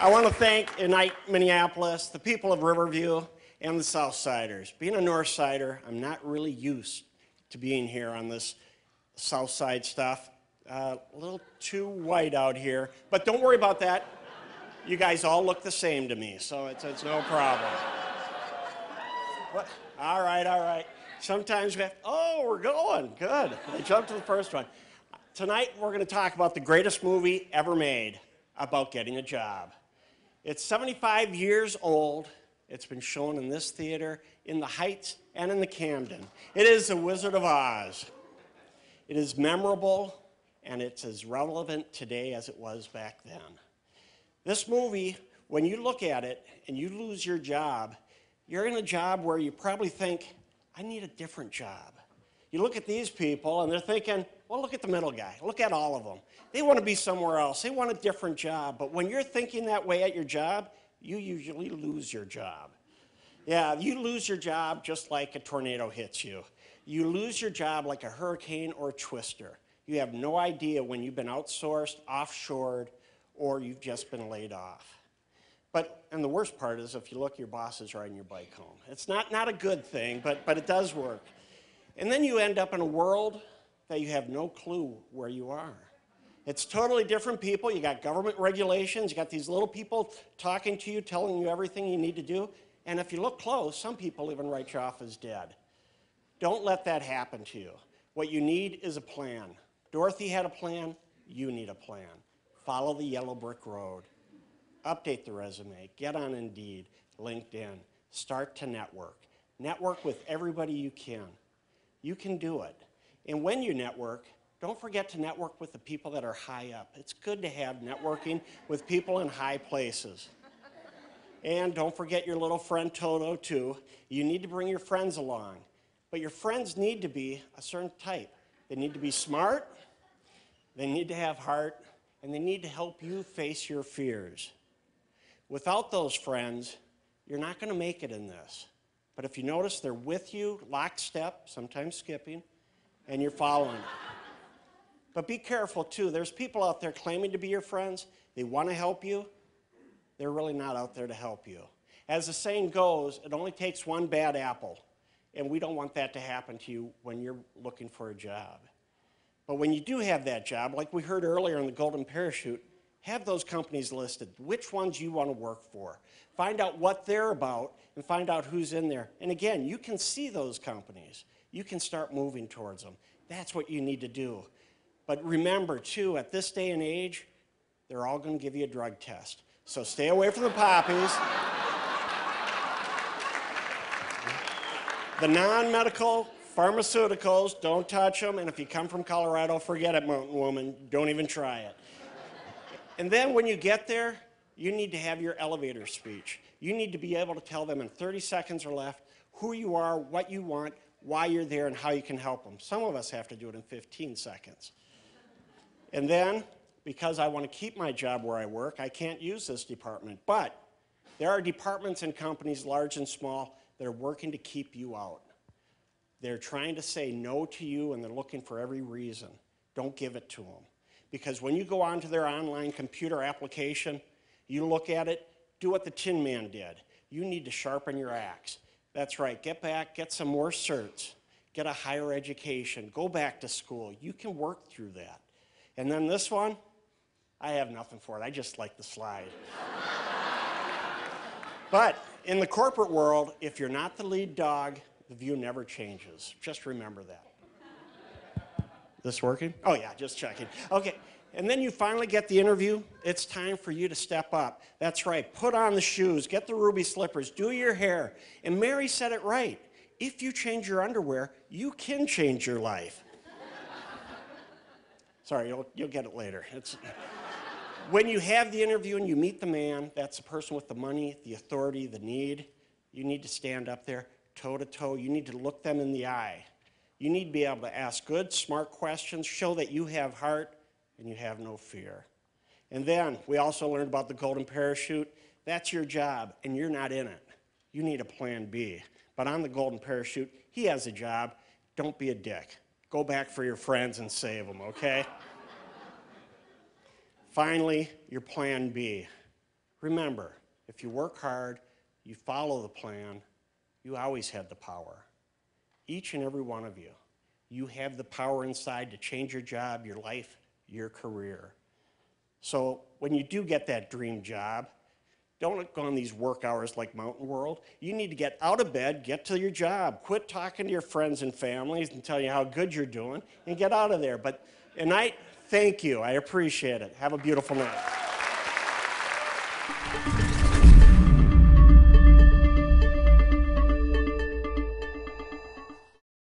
I want to thank Ignite Minneapolis, the people of Riverview, and the Southsiders. Being a Northsider, I'm not really used to being here on this Southside stuff. Uh, a little too white out here, but don't worry about that. You guys all look the same to me, so it's, it's no problem. All right, all right. Sometimes we have, oh, we're going. Good. I jumped to the first one. Tonight, we're going to talk about the greatest movie ever made about getting a job. It's 75 years old. It's been shown in this theater, in the Heights, and in the Camden. It is The Wizard of Oz. It is memorable, and it's as relevant today as it was back then. This movie, when you look at it and you lose your job, you're in a job where you probably think, I need a different job. You look at these people and they're thinking, well, look at the middle guy. Look at all of them. They want to be somewhere else. They want a different job. But when you're thinking that way at your job, you usually lose your job. Yeah, you lose your job just like a tornado hits you. You lose your job like a hurricane or a twister. You have no idea when you've been outsourced, offshored, or you've just been laid off. But, and the worst part is if you look, your boss is riding your bike home. It's not, not a good thing, but, but it does work. And then you end up in a world that you have no clue where you are. It's totally different people. You got government regulations. You got these little people talking to you, telling you everything you need to do. And if you look close, some people even write you off as dead. Don't let that happen to you. What you need is a plan. Dorothy had a plan. You need a plan. Follow the yellow brick road. Update the resume. Get on Indeed, LinkedIn. Start to network. Network with everybody you can. You can do it. And when you network, don't forget to network with the people that are high up. It's good to have networking with people in high places. And don't forget your little friend Toto, too. You need to bring your friends along. But your friends need to be a certain type. They need to be smart, they need to have heart, and they need to help you face your fears. Without those friends, you're not going to make it in this. But if you notice, they're with you, lockstep, sometimes skipping, and you're following. But be careful too. There's people out there claiming to be your friends. They want to help you. They're really not out there to help you. As the saying goes, it only takes one bad apple. And we don't want that to happen to you when you're looking for a job. But when you do have that job, like we heard earlier in the Golden Parachute, have those companies listed, which ones you want to work for. Find out what they're about and find out who's in there. And again, you can see those companies. You can start moving towards them. That's what you need to do. But remember, too, at this day and age, they're all going to give you a drug test. So stay away from the poppies. the non-medical pharmaceuticals, don't touch them. And if you come from Colorado, forget it, mountain woman. Don't even try it. And then when you get there, you need to have your elevator speech. You need to be able to tell them in 30 seconds or less who you are, what you want, why you're there, and how you can help them. Some of us have to do it in 15 seconds. And then, because I want to keep my job where I work, I can't use this department. But there are departments and companies, large and small, that are working to keep you out. They're trying to say no to you, and they're looking for every reason. Don't give it to them. Because when you go onto their online computer application, you look at it, do what the Tin Man did. You need to sharpen your axe. That's right, get back, get some more certs, get a higher education, go back to school. You can work through that. And then this one, I have nothing for it. I just like the slide. but in the corporate world, if you're not the lead dog, the view never changes. Just remember that. This working? Oh yeah, just checking. Okay, and then you finally get the interview. It's time for you to step up. That's right. Put on the shoes, get the ruby slippers, do your hair. And Mary said it right. If you change your underwear, you can change your life. Sorry, you'll, you'll get it later. It's, when you have the interview and you meet the man, that's the person with the money, the authority, the need, you need to stand up there toe to toe. You need to look them in the eye. You need to be able to ask good, smart questions, show that you have heart and you have no fear. And then we also learned about the golden parachute. That's your job, and you're not in it. you need a plan B. But on the golden parachute, he has a job. Don't be a dick. Go back for your friends and save them, okay? Finally, your plan B. Remember, if you work hard, you follow the plan, you always have the power. Each and every one of you, you have the power inside to change your job, your life, your career. So when you do get that dream job, don't go on these work hours like Mountain World. You need to get out of bed, get to your job, quit talking to your friends and families and tell you how good you're doing, and get out of there. But tonight, thank you. I appreciate it. Have a beautiful night.